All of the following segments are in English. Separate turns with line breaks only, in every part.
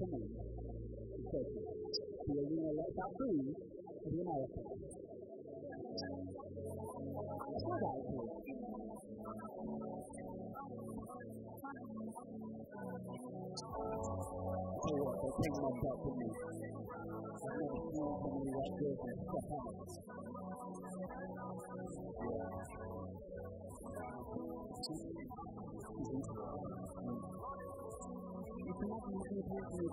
Thank you? Tell you what, they my me. Yeah.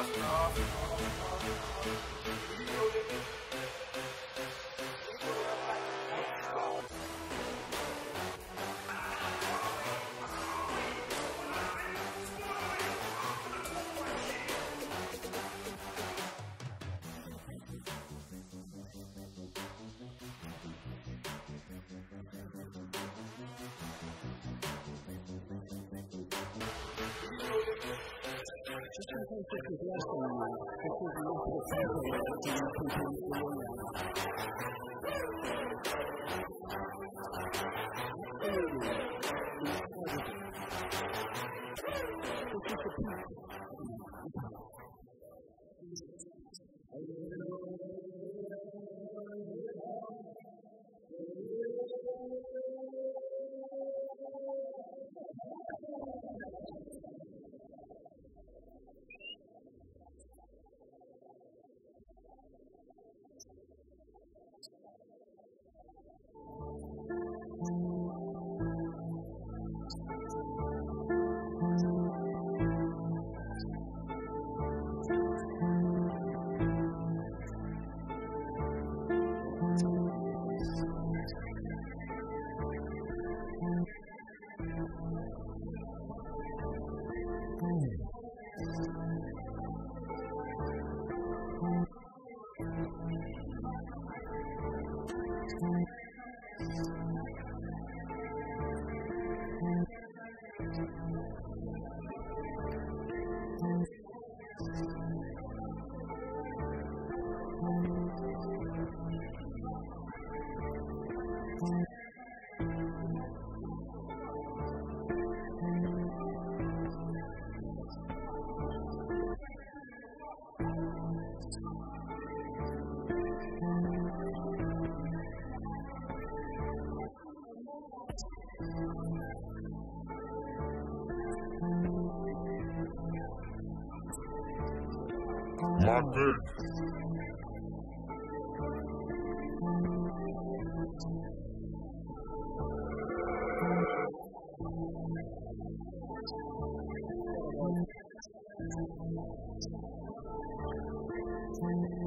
Just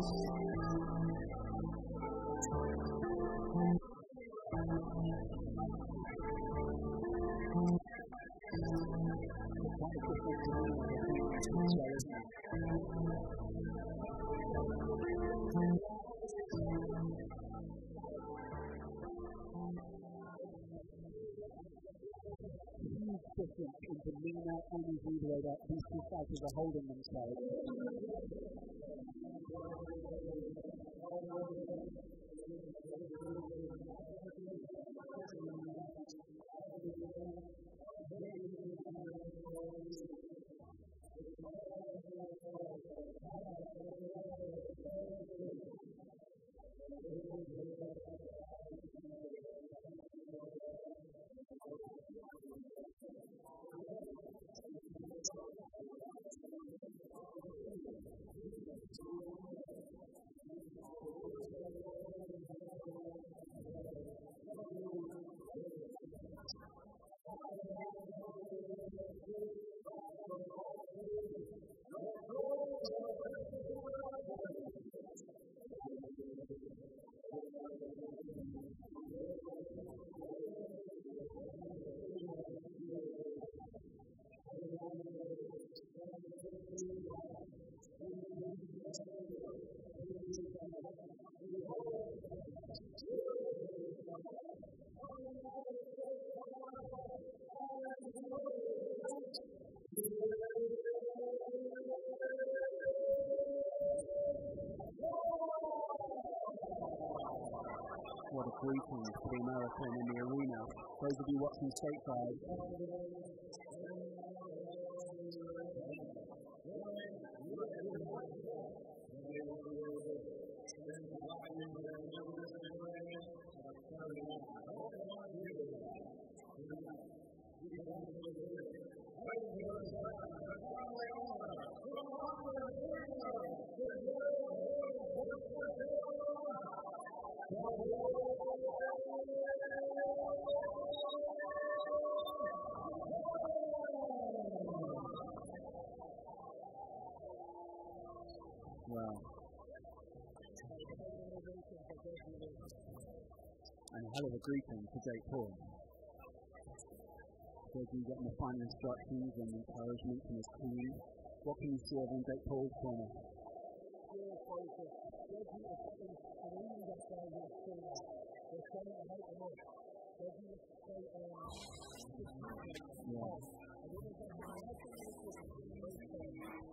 in case this is less than that, this is not the template that you can This is the
Monday.
Difference in demeanour, energy, the way that these two fighters are holding themselves. Thank you. those of you watching stateside. And a hell of a greeting for Jake Paul. So Deji getting the final instructions and encouragement from his team. What can you see over in Jake Paul's corner? Yeah.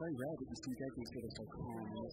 Very rare that you see Deji sort of so calm in this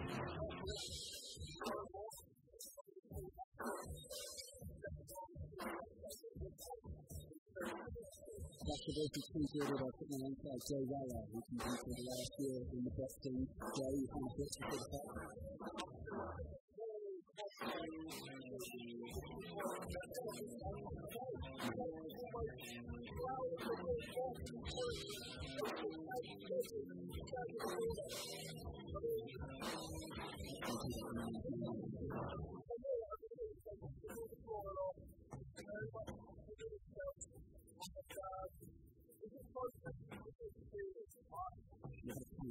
voice appreciated by football inside Joe Weller, who competed last year in the. Joe, you can pitch for the month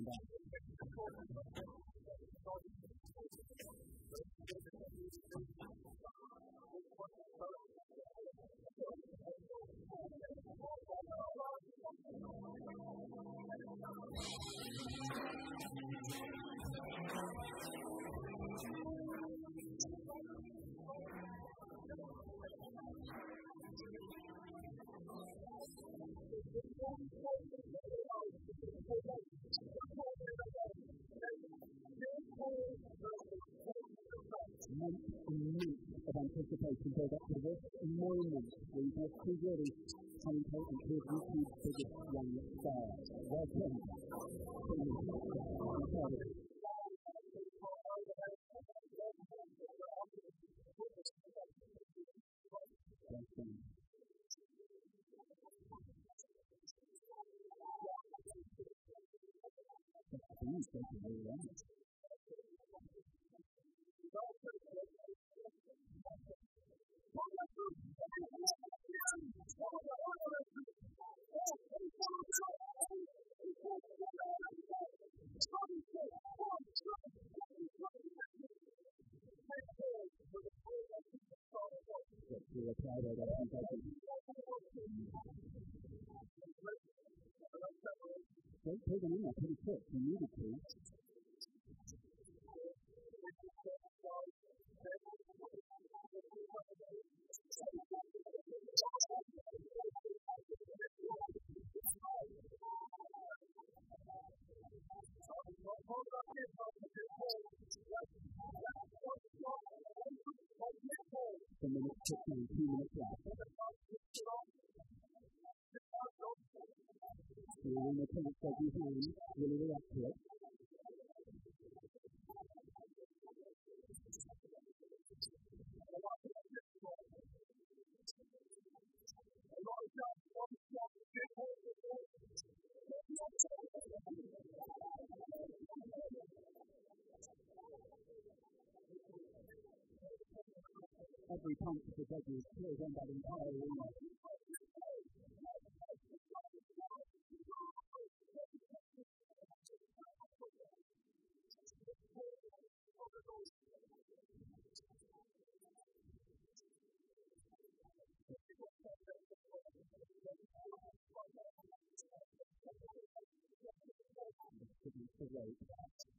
of anticipation build up to this moment when we're creating content and his YouTube's biggest young star. Welcome to the Thank you. That I think I can. Don't take them in there pretty quick. You needed to. on the top of his hand will react to it. Every punch of the judges killed on that entire line. the right path.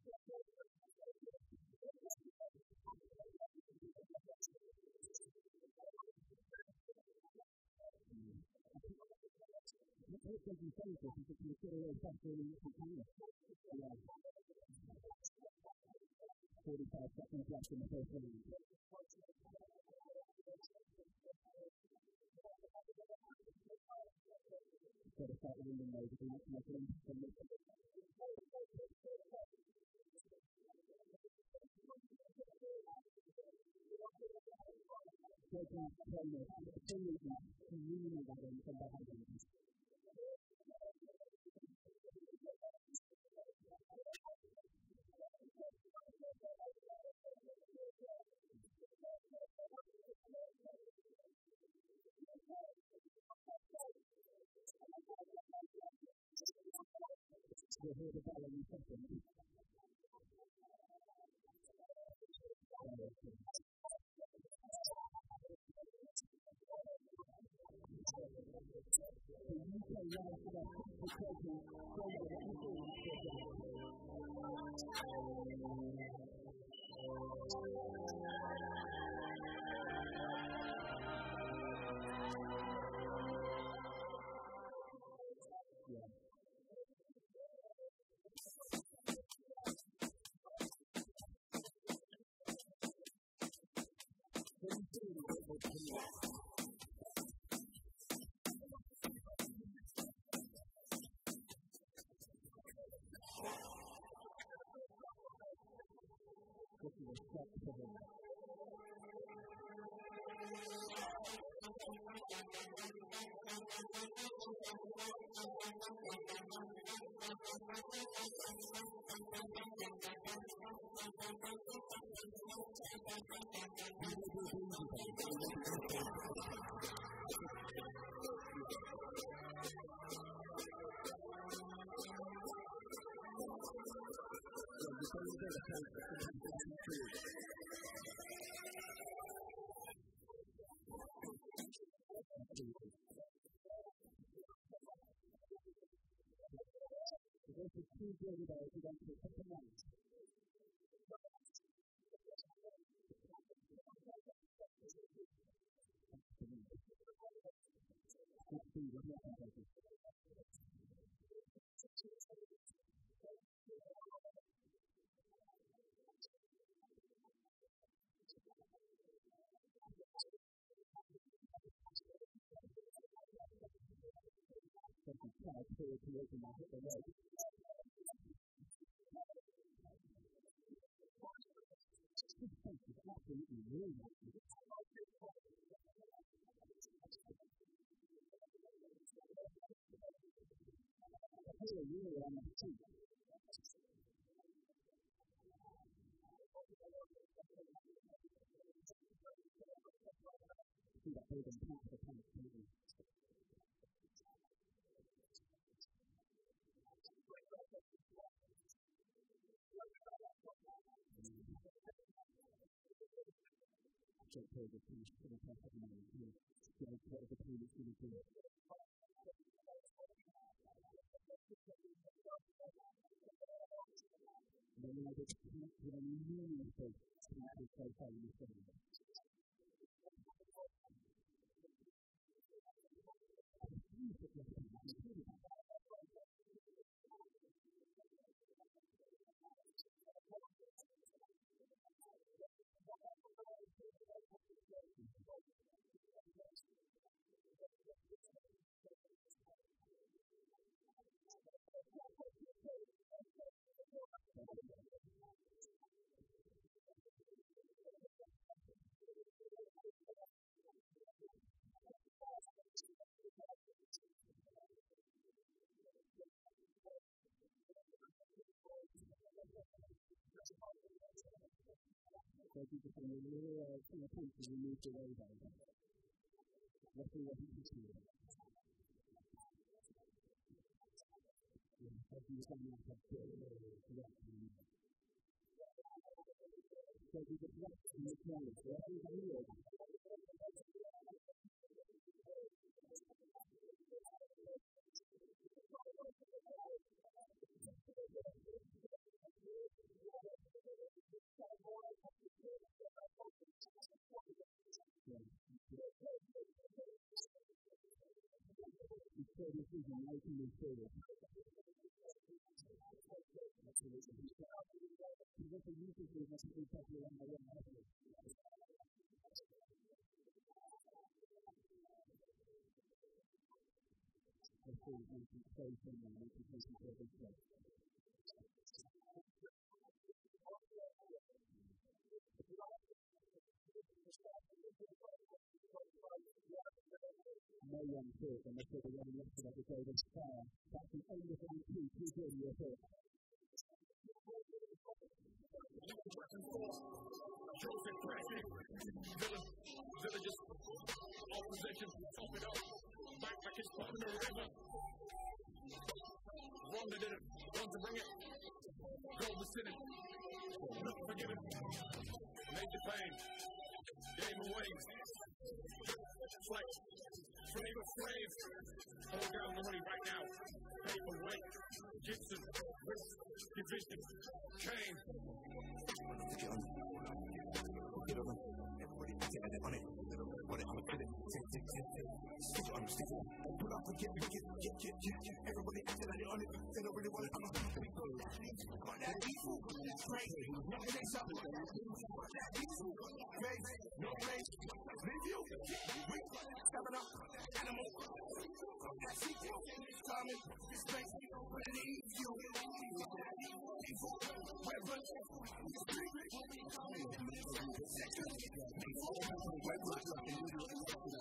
Questo set aside in the way that my friends can make it. Take out prayers, singing out, communing about them, about them. to hear the bell in second. Live for against the speed, try to clear to open my hit place is absolutely brilliant. Here, really on my feet. See that building past the take care of the peace for the past of my year. Take care of the peace for the good. Then I just can't get a new thing to satisfy how you think. 在这个我们因为要这个控制因为这个一百个，那是我们自己的。在这个上面还做了比较低，在这个比较低的上面，主要是因为。so this is an ultimate service. Because the youth is must be popular on the way out of I feel you can say something that you can say no one thought when they saw the running yesterday to go this far. That's the only thing you your thought.
Joseph Crashing, Villa, Villa just off top it up, back like it's in the river. Wrong did it, to bring it. Gold City. Nothing forgiven. Major pain. Game away. Flex. Flavor Flav. Hold down money right now. Paperweight. Gibson. Division. Kane. Get on. Everybody it on. Get. Everybody acting like they on it. They don't really want it. I'm a. Got that. It's crazy. Nothing ain't something. Got that diesel. Crazy. No crazy. Leave you. We coming up. Animal. That sequel. Coming. This place. Believe you. Evil. Weapon. Second. Weapon.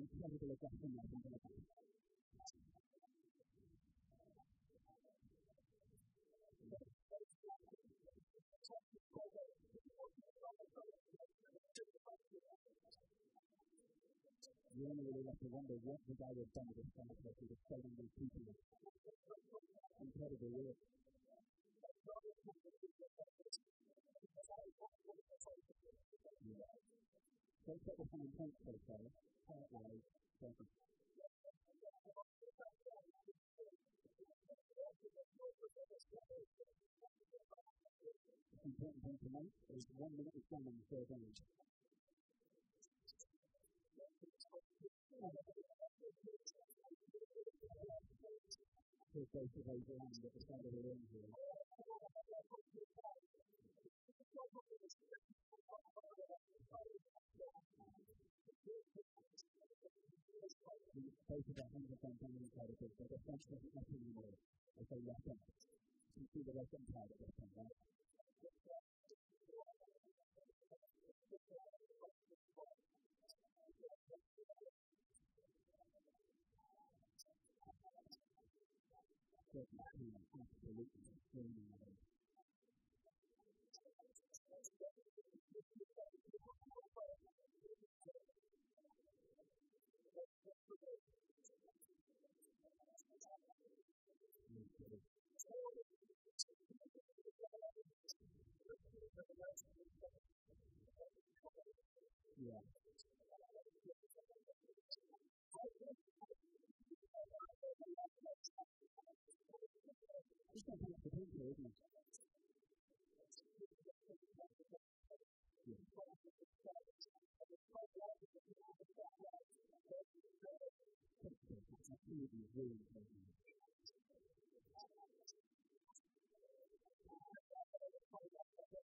incredible you only really have to wonder what the guy was done with this person with so many people. Incredible work. Don't get the hand and punch they say, heart wise, don't be. It's important thing to note is one minute is done on the third end. que cultivate land at the side of the room here. In the space of 100 down the side of it, there's a fence that is nothing anymore. It's a left end. You see the left hand side of this one. Yeah. babies. That's really, really important.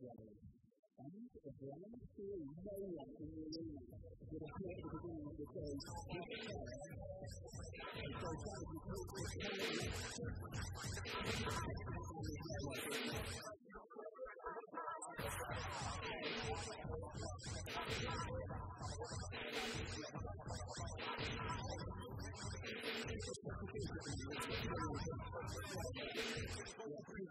dần tánh của quán khi đây là tình
yêu thì là khi chúng tôi nhận được đời cầu cho thì thôi tôi sẽ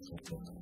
そうそうそう。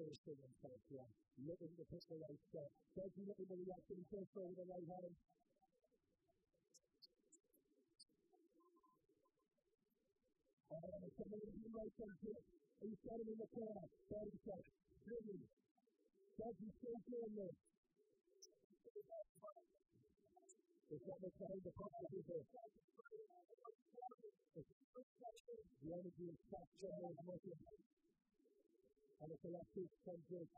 yeah. Looking to put the right step. Does he look in the reaction first over the right hand? And it's a little bit right there. He's got him in the corner. Body check. Driven. Does he stay doing this? Is that the people? The energy is captured as working. And it's a left foot from Jake.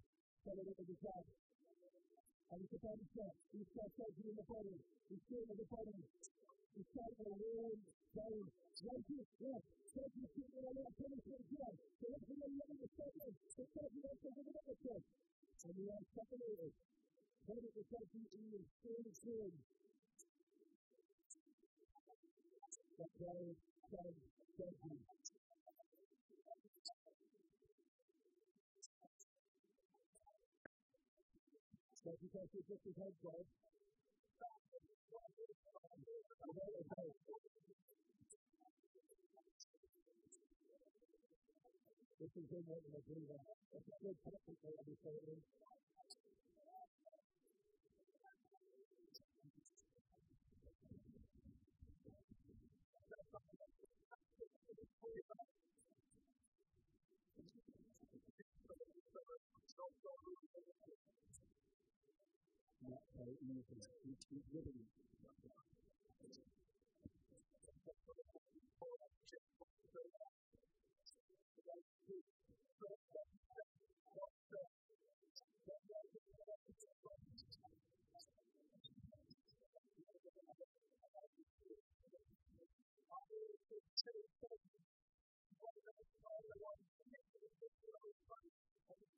Follow it with his head. And it's a body check. He's got surgery in the body. He's still in the body. He's trying to roll down. Right here. Yes. Surgery treatment on that finish with good. So let's see what you're the second. The surgery also give it up a check. And we are separated. Credit the surgery in the same swing. That's why it's surgery. So if you can just his head go. This is in what believe in. It's a good technical understanding. because we keep living.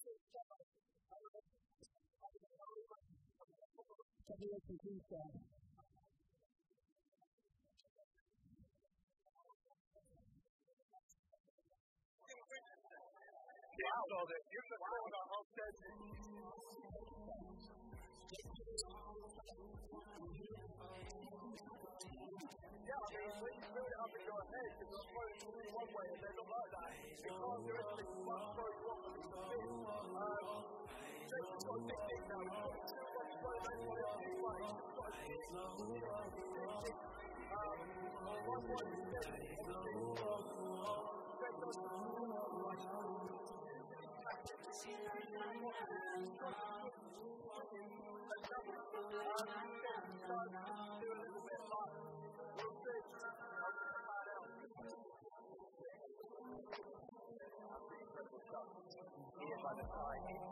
Thank you. Can do that.
Yeah, so that you're the of that. Yeah, I mean, when you build it up in your head, it's not going one way and. Because there is this much going wrong with thing. Um, Jake's got 16 now, he's got two months going to the other the side,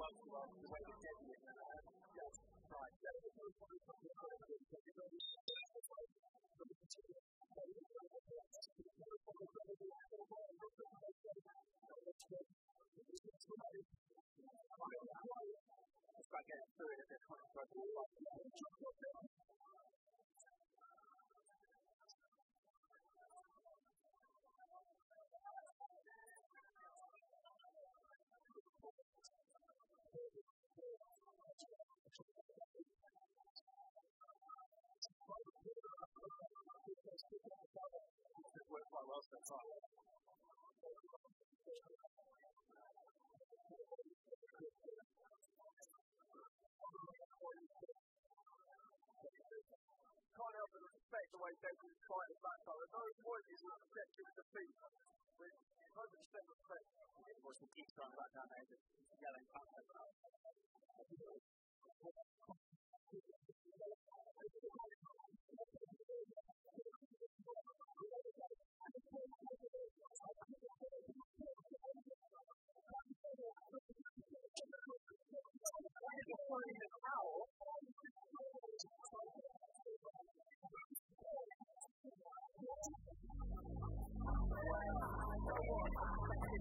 love to love the way that Debbie and I just tried to get the most of the time to get the I'm going to try to get through it at this point, so I'm going to try to get through it at this point. worthwhile else that's on.
Can't help but respect the way David is fighting back. but There's no point in accepting defeat.
Of course, the team's trying back down David. He's yelling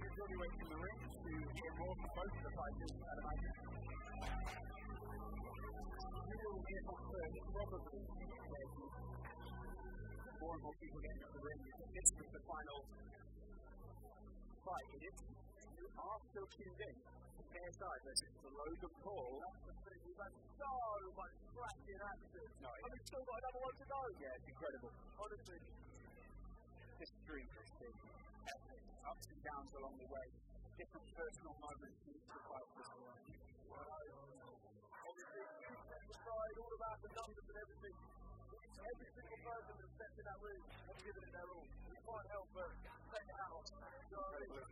here's all the way from the ring to hear more both of the fighters, I'd imagine. We will hear from third, probably, more and more people getting into the ring. This is the final fight. It is. You are still tuned in to KSI versus the Logan Paul.
We've had so much cracking action.
No,
And we've still got another one to go.
yeah, it's incredible.
Honestly.
Been epic. Ups and downs along the way. Different personal moments in
all about the numbers and everything. Every single person stepped in that room has given it their all. Can't help but it out. You know what I mean?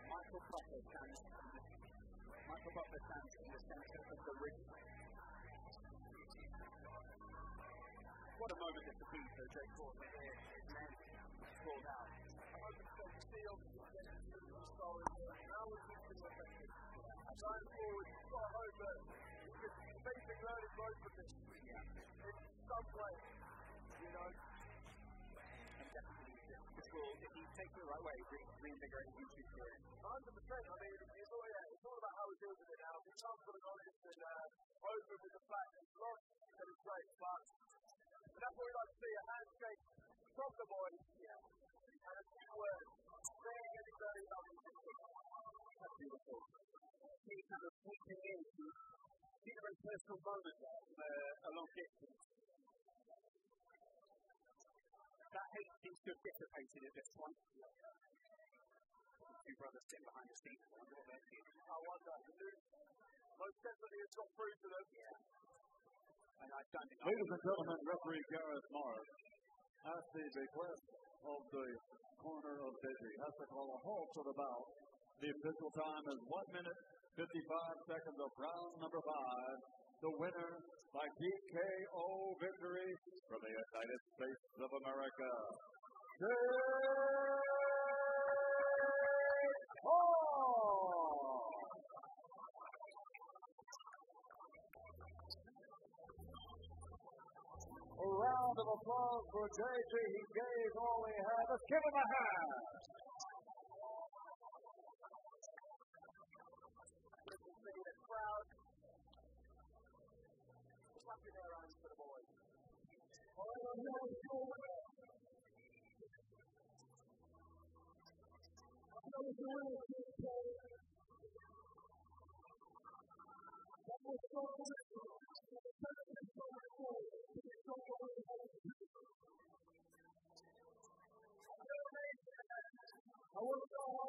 Michael Butler stands. Michael Butler stands in the centre of the ring. Name called out.
I hope it's going to see obviously against the superstar as well. How was this been affected? Going forward, got to hope that he can basically learn his road from this. In some way. You know?
And definitely, this will, if he takes it the right way, re- reinvigorate his YouTube career.
100%. I mean, it's all, yeah, it's all about how he deals with it now. He's comfortable and honest and uh, open with the fact that he's lost and it's great. But and that's what we like to see a handshake from the boys yeah. and a few words saying very lovely things.
That's beautiful. He kind of taking in these very personal moments uh, along distance. That hate seems to have dissipated at this point. Two brothers sitting behind the scenes. I wonder what they're feeling.
I wonder. Most definitely has got through to them.
Yeah. And I don't
Ladies and gentlemen, referee Gareth Morris, at the request of the corner of Deji, has to call a halt to the bout. The official time is 1 minute 55 seconds of round number 5. The winner by TKO victory from the United States of America. Round of applause for JP. He gave all he had. Let's give him a hand.
See the
I want to go home.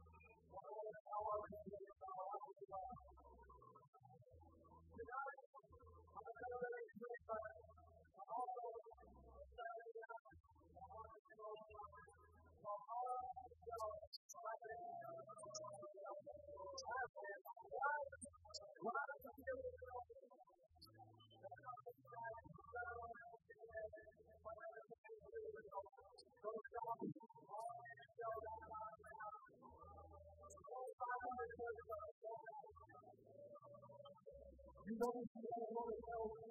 lot of help from